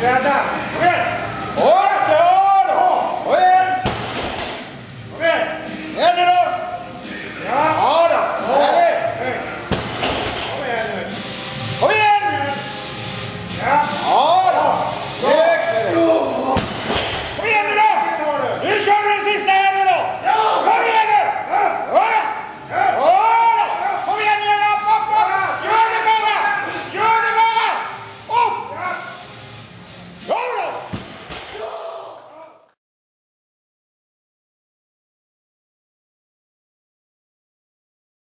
Obrigada.